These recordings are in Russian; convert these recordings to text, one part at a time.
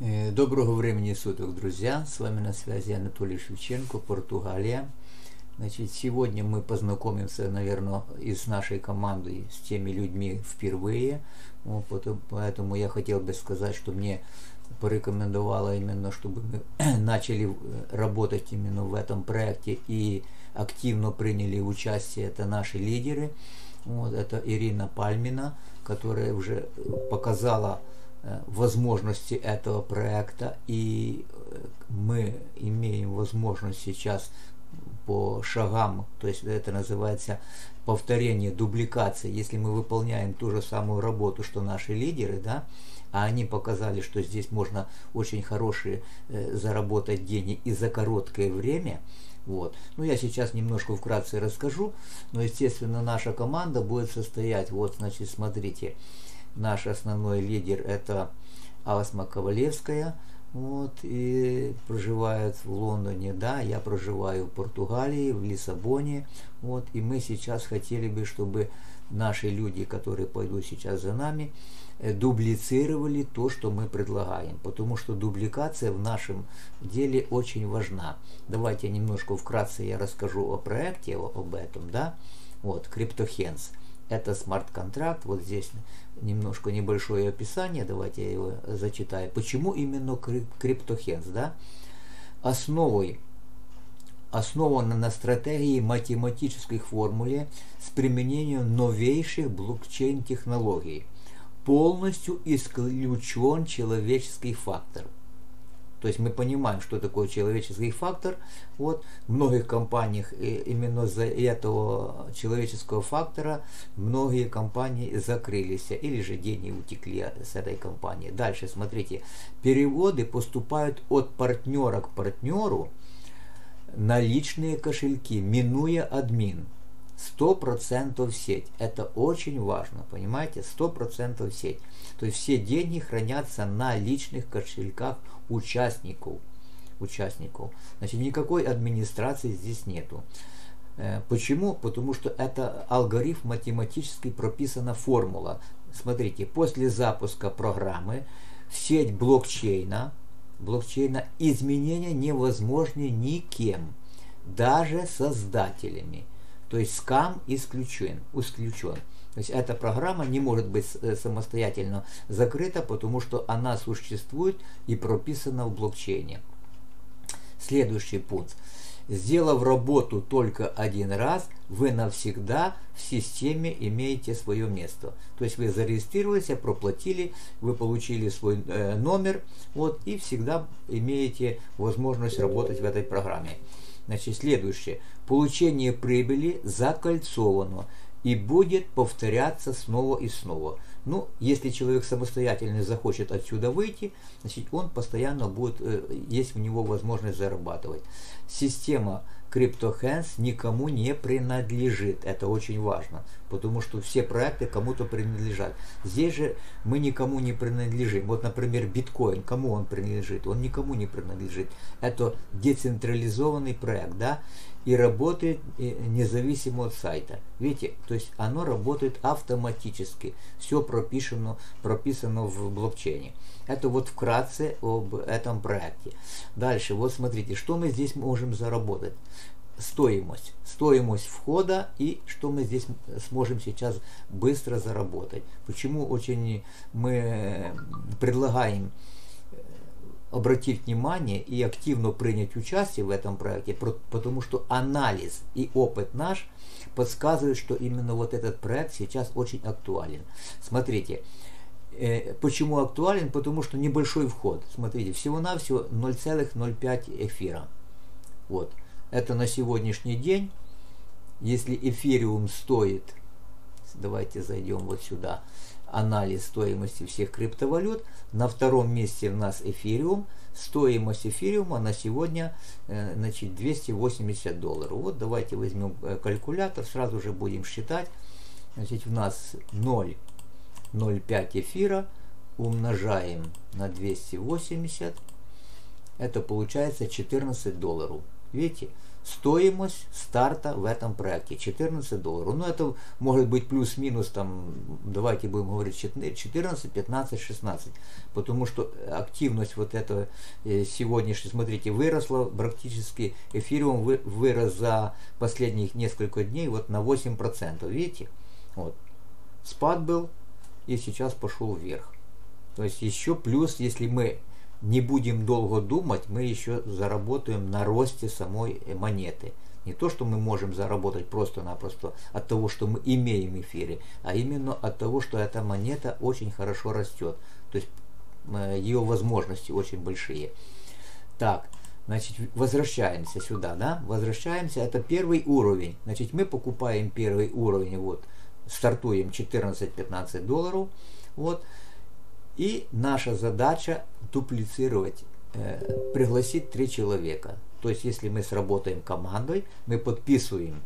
Доброго времени суток, друзья! С вами на связи Анатолий Шевченко, Португалия. Значит, сегодня мы познакомимся, наверное, и с нашей командой, с теми людьми впервые. Вот, поэтому я хотел бы сказать, что мне порекомендовала именно, чтобы мы начали э, работать именно в этом проекте и активно приняли участие. Это наши лидеры. Вот, это Ирина Пальмина, которая уже показала возможности этого проекта, и э, мы имеем возможность сейчас по шагам, то есть это называется повторение, дубликация, если мы выполняем ту же самую работу, что наши лидеры, да, а они показали, что здесь можно очень хорошие э, заработать деньги и за короткое время, вот. Ну, я сейчас немножко вкратце расскажу, но, естественно, наша команда будет состоять, вот, значит, смотрите, наш основной лидер это Асма Ковалевская, вот, и проживает в Лондоне, да, я проживаю в Португалии, в Лиссабоне, вот, и мы сейчас хотели бы, чтобы наши люди, которые пойдут сейчас за нами, э, дублицировали то, что мы предлагаем, потому что дубликация в нашем деле очень важна. Давайте немножко вкратце я расскажу о проекте, об этом, да, вот, CryptoHense это смарт-контракт. Вот здесь немножко небольшое описание, давайте я его зачитаю. Почему именно криптохенс? Да? Основой основана на стратегии математической формуле с применением новейших блокчейн-технологий. Полностью исключен человеческий фактор – то есть мы понимаем, что такое человеческий фактор. Вот в многих компаниях именно из-за этого человеческого фактора многие компании закрылись или же деньги утекли с этой компании. Дальше смотрите, переводы поступают от партнера к партнеру на личные кошельки, минуя админ. 100% сеть. Это очень важно, понимаете? 100% сеть. То есть все деньги хранятся на личных кошельках участников. участников. Значит, никакой администрации здесь нету. Э, почему? Потому что это алгоритм математически прописана формула. Смотрите, после запуска программы в сеть блокчейна, блокчейна изменения невозможны никем, даже создателями. То есть скам исключен. исключен. То есть эта программа не может быть э, самостоятельно закрыта, потому что она существует и прописана в блокчейне. Следующий пункт. Сделав работу только один раз, вы навсегда в системе имеете свое место. То есть вы зарегистрировались, проплатили, вы получили свой э, номер, вот, и всегда имеете возможность работать в этой программе. Значит, следующее. Получение прибыли закольцовано и будет повторяться снова и снова. Ну, если человек самостоятельно захочет отсюда выйти, значит, он постоянно будет, э, есть у него возможность зарабатывать. Система CryptoHands никому не принадлежит. Это очень важно, потому что все проекты кому-то принадлежат. Здесь же мы никому не принадлежим. Вот, например, биткоин, кому он принадлежит? Он никому не принадлежит. Это децентрализованный проект, да, и работает э, независимо от сайта. Видите, то есть оно работает автоматически. Все прописано, прописано в блокчейне. Это вот вкратце об этом проекте. Дальше, вот смотрите, что мы здесь можем заработать. Стоимость. Стоимость входа и что мы здесь сможем сейчас быстро заработать. Почему очень мы предлагаем обратить внимание и активно принять участие в этом проекте, потому что анализ и опыт наш подсказывает, что именно вот этот проект сейчас очень актуален. Смотрите, э, почему актуален? Потому что небольшой вход. Смотрите, всего-навсего 0,05 эфира. Вот. Это на сегодняшний день, если эфириум стоит, давайте зайдем вот сюда, анализ стоимости всех криптовалют. На втором месте у нас эфириум. Стоимость эфириума на сегодня э, значит, 280 долларов. Вот давайте возьмем э, калькулятор, сразу же будем считать. Значит, у нас 0,05 эфира умножаем на 280. Это получается 14 долларов. Видите? Стоимость старта в этом проекте 14 долларов. Ну, это может быть плюс-минус, там, давайте будем говорить 14, 15, 16. Потому что активность вот этого э, сегодняшней, смотрите, выросла практически, эфириум вырос за последних несколько дней вот на 8%. Видите? Вот. Спад был и сейчас пошел вверх. То есть еще плюс, если мы не будем долго думать, мы еще заработаем на росте самой монеты. Не то, что мы можем заработать просто-напросто от того, что мы имеем эфиры, а именно от того, что эта монета очень хорошо растет. То есть э, ее возможности очень большие. Так, значит, возвращаемся сюда, да? Возвращаемся, это первый уровень. Значит, мы покупаем первый уровень, вот, стартуем 14-15 долларов, вот, и наша задача дуплицировать, э, пригласить три человека. То есть, если мы сработаем командой, мы подписываем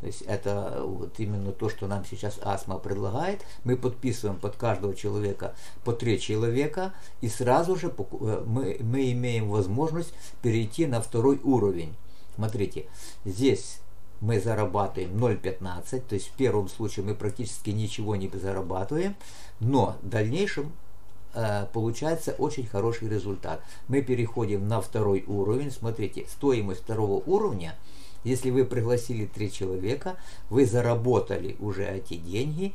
то есть это вот именно то, что нам сейчас АСМА предлагает. Мы подписываем под каждого человека по три человека, и сразу же э, мы, мы имеем возможность перейти на второй уровень. Смотрите, здесь мы зарабатываем 0,15, то есть в первом случае мы практически ничего не зарабатываем, но в дальнейшем получается очень хороший результат. Мы переходим на второй уровень. Смотрите, стоимость второго уровня, если вы пригласили три человека, вы заработали уже эти деньги,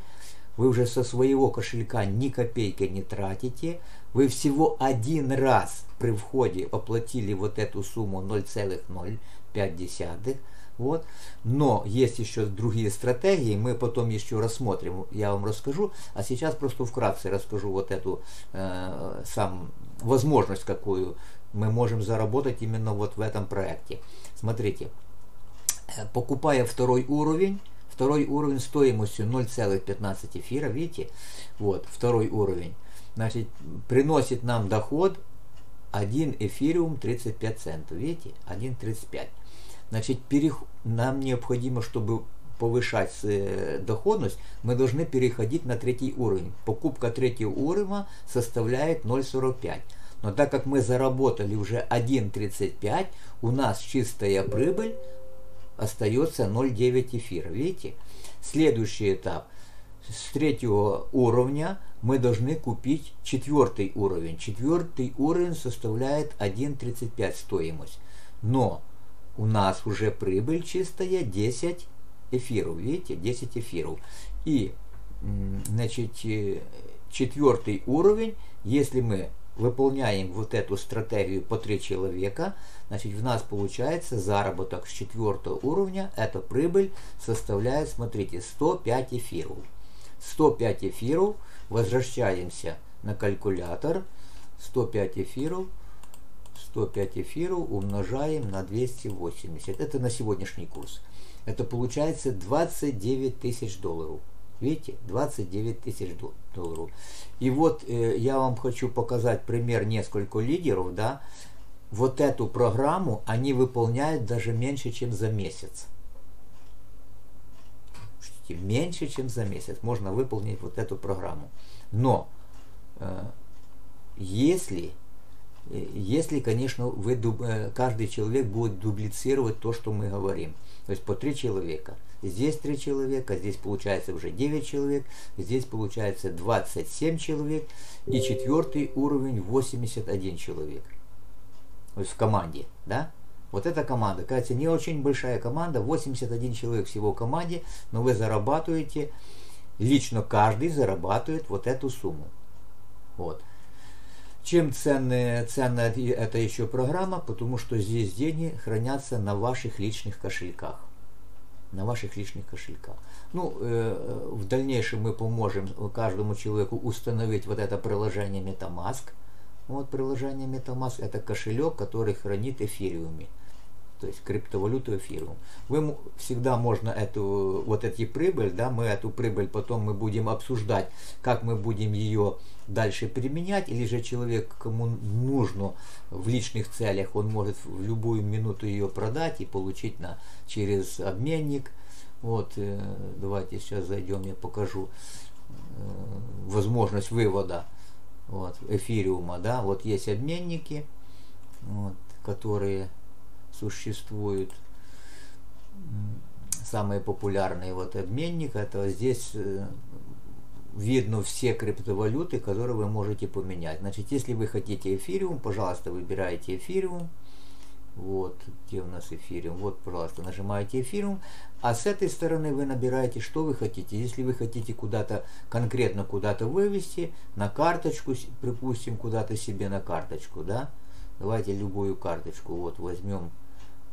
вы уже со своего кошелька ни копейки не тратите, вы всего один раз при входе оплатили вот эту сумму 0,05, вот. Но есть еще другие стратегии, мы потом еще рассмотрим, я вам расскажу. А сейчас просто вкратце расскажу вот эту э, сам возможность, какую мы можем заработать именно вот в этом проекте. Смотрите, э, покупая второй уровень, второй уровень стоимостью 0,15 эфира, видите, вот второй уровень, значит, приносит нам доход 1 эфириум 35 центов, видите, 1,35. Значит, перех... нам необходимо, чтобы повышать э, доходность, мы должны переходить на третий уровень. Покупка третьего уровня составляет 0,45. Но так как мы заработали уже 1,35, у нас чистая прибыль остается 0,9 эфира. Видите? Следующий этап. С третьего уровня мы должны купить четвертый уровень. Четвертый уровень составляет 1,35 стоимость. Но у нас уже прибыль чистая 10 эфиров, видите, 10 эфиров. И, значит, э, четвертый уровень, если мы выполняем вот эту стратегию по три человека, значит, в нас получается заработок с четвертого уровня, эта прибыль составляет, смотрите, 105 эфиров. 105 эфиров, возвращаемся на калькулятор, 105 эфиров – 105 эфиров умножаем на 280. Это на сегодняшний курс. Это получается 29 тысяч долларов. Видите, 29 тысяч долларов. И вот э, я вам хочу показать пример несколько лидеров, да. Вот эту программу они выполняют даже меньше, чем за месяц. Меньше, чем за месяц можно выполнить вот эту программу. Но э, если если, конечно, вы, э, каждый человек будет дублицировать то, что мы говорим. То есть по три человека. Здесь три человека, здесь получается уже 9 человек, здесь получается 27 человек, и четвертый уровень 81 человек. То есть в команде, да? Вот эта команда, кажется, не очень большая команда, 81 человек всего в команде, но вы зарабатываете, лично каждый зарабатывает вот эту сумму. Вот. Чем ценная, ценная это еще программа, потому что здесь деньги хранятся на ваших личных кошельках. На ваших личных кошельках. Ну, э, в дальнейшем мы поможем каждому человеку установить вот это приложение MetaMask. Вот приложение MetaMask это кошелек, который хранит эфириуме то есть криптовалюту эфиру. Вы всегда можно эту, вот эти прибыль, да, мы эту прибыль потом мы будем обсуждать, как мы будем ее дальше применять, или же человек, кому нужно в личных целях, он может в любую минуту ее продать и получить на, через обменник. Вот, э, давайте сейчас зайдем, я покажу э, возможность вывода вот, эфириума, да, вот есть обменники, вот, которые существует. самый популярный вот обменник, это здесь э, видно все криптовалюты, которые вы можете поменять. Значит, если вы хотите эфириум, пожалуйста, выбираете эфириум. Вот, где у нас эфириум. Вот, пожалуйста, нажимаете эфириум. А с этой стороны вы набираете, что вы хотите. Если вы хотите куда-то, конкретно куда-то вывести, на карточку, припустим, куда-то себе на карточку, да. Давайте любую карточку. Вот, возьмем,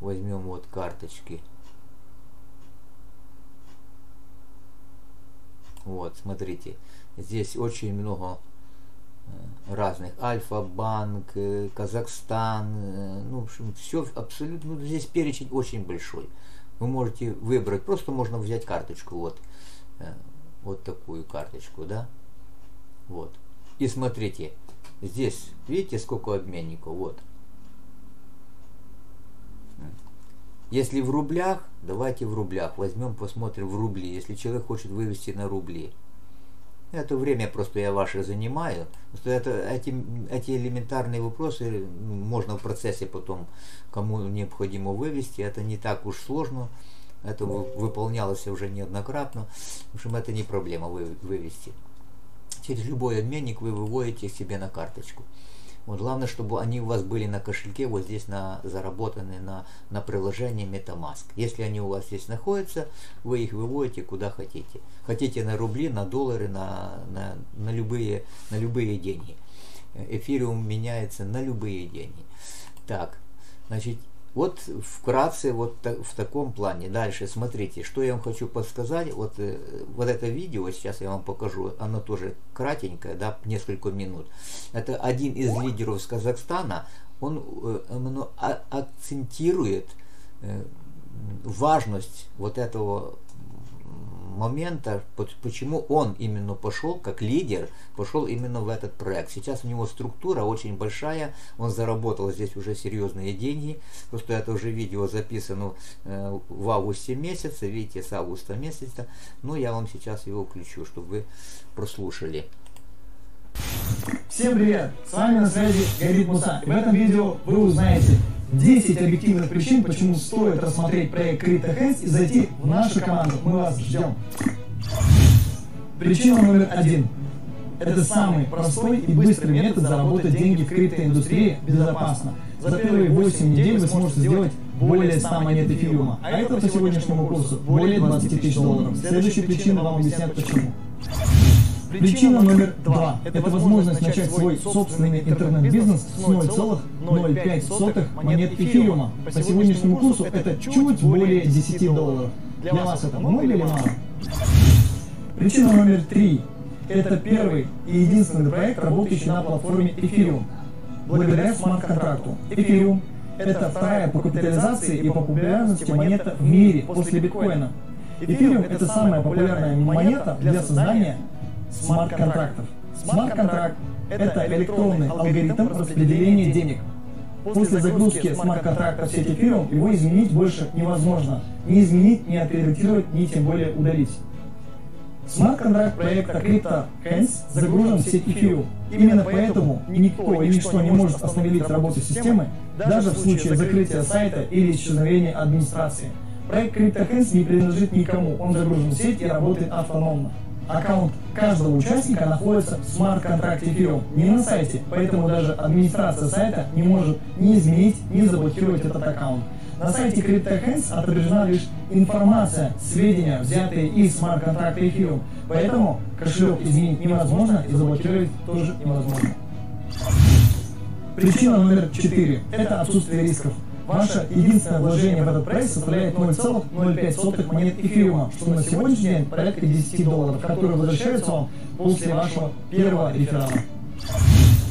возьмем вот карточки. Вот, смотрите, здесь очень много э, разных. Альфа-банк, э, Казахстан, э, ну, в общем, все абсолютно, ну, здесь перечень очень большой. Вы можете выбрать, просто можно взять карточку, вот, вот такую карточку, да, вот. И смотрите, здесь, видите, сколько обменников, вот. Если в рублях, давайте в рублях. Возьмем, посмотрим в рубли. Если человек хочет вывести на рубли. Это время просто я ваше занимаю. Что это, эти, эти элементарные вопросы можно в процессе потом, кому необходимо вывести. Это не так уж сложно. Это выполнялось уже неоднократно. В общем, это не проблема вы, вывести. Через любой обменник вы выводите себе на карточку. Вот главное, чтобы они у вас были на кошельке, вот здесь на, заработаны на, на приложении MetaMask. Если они у вас здесь находятся, вы их выводите куда хотите. Хотите на рубли, на доллары, на, на, на, любые, на любые деньги. Эфириум меняется на любые деньги. Так, значит, вот вкратце вот в таком плане. Дальше смотрите, что я вам хочу подсказать. Вот, э, вот это видео, сейчас я вам покажу, оно тоже кратенькое, да, несколько минут. Это один из лидеров с Казахстана. Он, он э, ну, а, акцентирует э, важность вот этого момента, почему он именно пошел, как лидер, пошел именно в этот проект. Сейчас у него структура очень большая, он заработал здесь уже серьезные деньги. Просто это уже видео записано э, в августе месяце, видите, с августа месяца. Но я вам сейчас его включу, чтобы вы прослушали. Всем привет! С вами на связи Гарит Муса. В этом видео вы узнаете 10 объективных причин, почему стоит рассмотреть проект CryptoHands и зайти в нашу команду. Мы вас ждем. Причина номер один. Это самый простой и быстрый метод заработать деньги в криптоиндустрии безопасно. За первые 8 недель вы сможете сделать более 100 монет эфириума, а это по сегодняшнему курсу более 20 тысяч долларов. Следующая причина вам объяснят почему. Причина номер два – это возможность начать свой собственный интернет-бизнес с 0,05 монет эфириума. По сегодняшнему курсу это чуть более 10 долларов. Для вас это много или мало? Причина номер три – это первый и единственный проект, работающий на платформе Ethereum. Благодаря смарт-контракту. Ethereum – это вторая по капитализации и по популярности монета в мире после биткоина. Ethereum – это самая популярная монета для создания смарт-контрактов. Смарт-контракт – это электронный алгоритм распределения денег. После загрузки смарт-контракта в сеть эфиром его изменить больше невозможно. Не изменить, не отредактировать, ни тем более удалить. Смарт-контракт проекта CryptoHands загружен в сеть эфиру. Именно поэтому никто и ничто не может остановить работу системы, даже в случае закрытия сайта или исчезновения администрации. Проект CryptoHands не принадлежит никому, он загружен в сеть и работает автономно аккаунт каждого участника находится в смарт-контракте Ethereum, не на сайте, поэтому даже администрация сайта не может ни изменить, ни заблокировать этот аккаунт. На сайте CryptoHands отображена лишь информация, сведения, взятые из смарт-контракта Ethereum, поэтому кошелек изменить невозможно и заблокировать тоже невозможно. Причина номер четыре – это отсутствие рисков. Ваше единственное вложение в этот проект составляет 0,05 монет эфириума, что на сегодняшний день порядка 10 долларов, которые возвращаются вам после вашего первого реферала.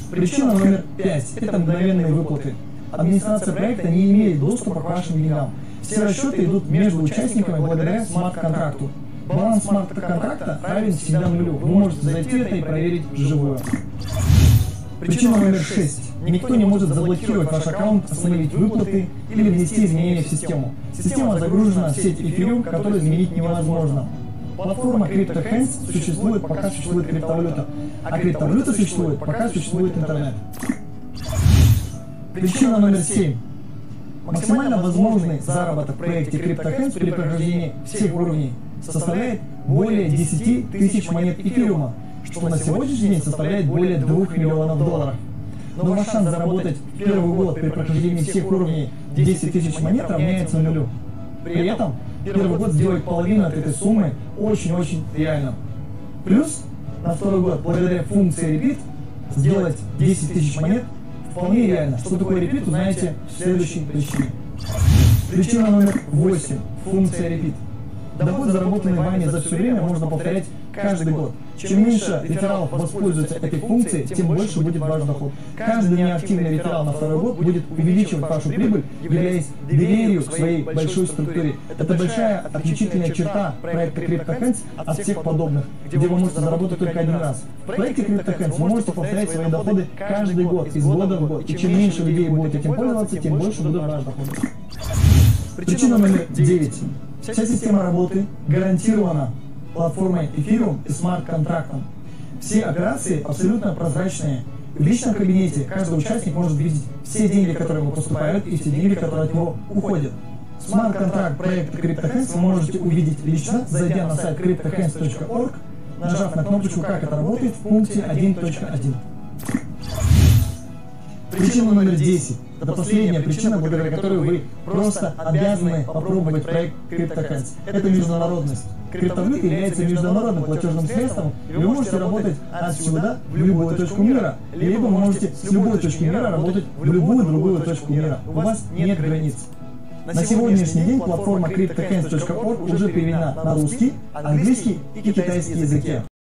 Причина номер 5 – это мгновенные выплаты. Администрация проекта не имеет доступа к вашим деньгам. Все расчеты идут между участниками благодаря смарт-контракту. Баланс смарт-контракта равен всегда нулю. Вы можете зайти это и проверить вживую. Причина номер 6. Никто не может заблокировать ваш аккаунт, остановить выплаты или внести изменения в систему. Система загружена в сеть эфириум, которую изменить невозможно. Платформа CryptoHands существует, пока существует криптовалюта, а криптовалюта существует, пока существует интернет. Причина номер 7. Максимально возможный заработок в проекте CryptoHands при прохождении всех уровней составляет более 10 тысяч монет эфириума, что на сегодняшний день составляет более 2 миллионов долларов. Но ваш шанс заработать в первый год при прохождении всех уровней 10 тысяч монет равняется нулю. При этом первый год сделать половину от этой суммы очень-очень реально. Плюс на второй год, благодаря функции Repeat, сделать 10 тысяч монет вполне реально. Что такое Repeat, узнаете в следующей причине. Причина номер 8. Функция Repeat. Доход, заработанный вами за все время, можно повторять каждый год. Чем меньше рефералов воспользуются этой функцией, тем больше будет ваш доход. Каждый неактивный реферал на второй год будет увеличивать вашу прибыль, являясь дверью к своей большой структуре. Это большая отличительная черта проекта CryptoHands от всех подобных, где вы можете заработать только один раз. В проекте CryptoHands вы можете повторять свои доходы каждый год, из года в год. И чем меньше людей будете этим пользоваться, тем больше будет ваш доход. Причина номер 9. Вся система работы гарантирована платформой Ethereum и смарт-контрактом. Все операции абсолютно прозрачные. В личном кабинете каждый участник может видеть все деньги, которые ему поступают, и все деньги, которые от него уходят. Смарт-контракт проекта CryptoHands вы можете увидеть лично, зайдя на сайт cryptohands.org, нажав на кнопочку «Как это работает» в пункте 1.1. Причина номер 10. Это последняя причина, благодаря которой вы просто обязаны попробовать проект CryptoHands. Это международность. Криптовалюта является международным платежным средством, и вы можете работать от сюда в любую точку мира, либо вы можете с любой точки мира работать в любую другую точку мира. У вас нет границ. На сегодняшний день платформа CryptoHands.org уже переведена на русский, английский и китайский языки.